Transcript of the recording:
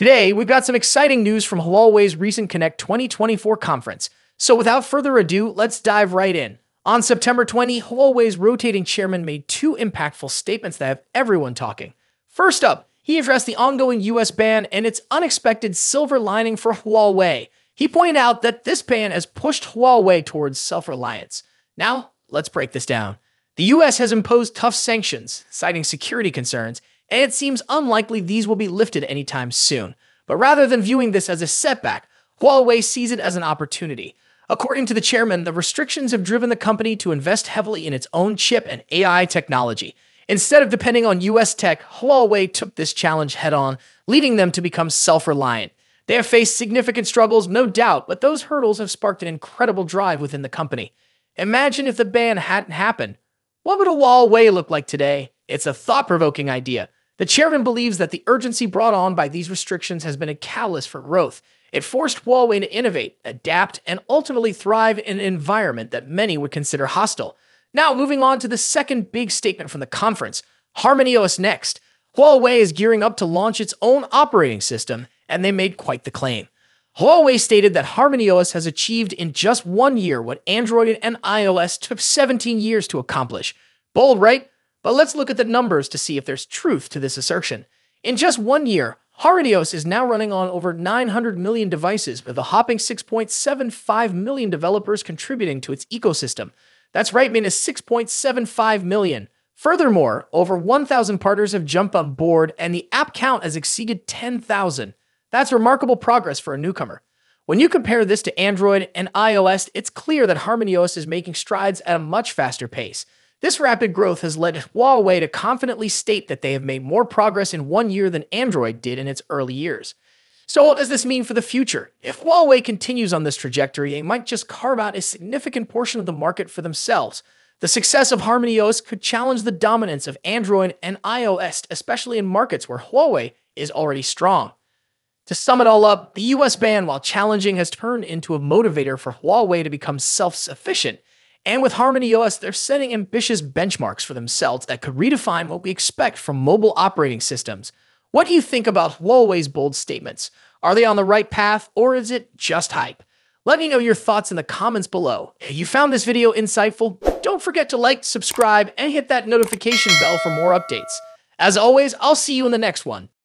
Today, we've got some exciting news from Huawei's recent Connect 2024 conference. So without further ado, let's dive right in. On September 20, Huawei's rotating chairman made two impactful statements that have everyone talking. First up, he addressed the ongoing US ban and its unexpected silver lining for Huawei. He pointed out that this ban has pushed Huawei towards self reliance. Now, let's break this down. The US has imposed tough sanctions, citing security concerns, and it seems unlikely these will be lifted anytime soon. But rather than viewing this as a setback, Huawei sees it as an opportunity. According to the chairman, the restrictions have driven the company to invest heavily in its own chip and AI technology. Instead of depending on US tech, Huawei took this challenge head on, leading them to become self reliant. They have faced significant struggles, no doubt, but those hurdles have sparked an incredible drive within the company. Imagine if the ban hadn't happened. What would a Huawei look like today? It's a thought provoking idea. The chairman believes that the urgency brought on by these restrictions has been a catalyst for growth. It forced Huawei to innovate, adapt, and ultimately thrive in an environment that many would consider hostile. Now, moving on to the second big statement from the conference HarmonyOS Next. Huawei is gearing up to launch its own operating system, and they made quite the claim. Huawei stated that HarmonyOS has achieved in just one year what Android and iOS took 17 years to accomplish. Bold, right? But let's look at the numbers to see if there's truth to this assertion. In just one year, HarmonyOS is now running on over 900 million devices, with a hopping 6.75 million developers contributing to its ecosystem. That's right, man, is 6.75 million. Furthermore, over 1,000 partners have jumped on board, and the app count has exceeded 10,000. That's remarkable progress for a newcomer. When you compare this to Android and iOS, it's clear that HarmonyOS is making strides at a much faster pace. This rapid growth has led Huawei to confidently state that they have made more progress in one year than Android did in its early years. So, what does this mean for the future? If Huawei continues on this trajectory, they might just carve out a significant portion of the market for themselves. The success of HarmonyOS could challenge the dominance of Android and iOS, especially in markets where Huawei is already strong. To sum it all up, the US ban, while challenging, has turned into a motivator for Huawei to become self sufficient and with Harmony OS, they're setting ambitious benchmarks for themselves that could redefine what we expect from mobile operating systems. What do you think about Huawei's bold statements? Are they on the right path, or is it just hype? Let me know your thoughts in the comments below. If you found this video insightful, don't forget to like, subscribe, and hit that notification bell for more updates. As always, I'll see you in the next one.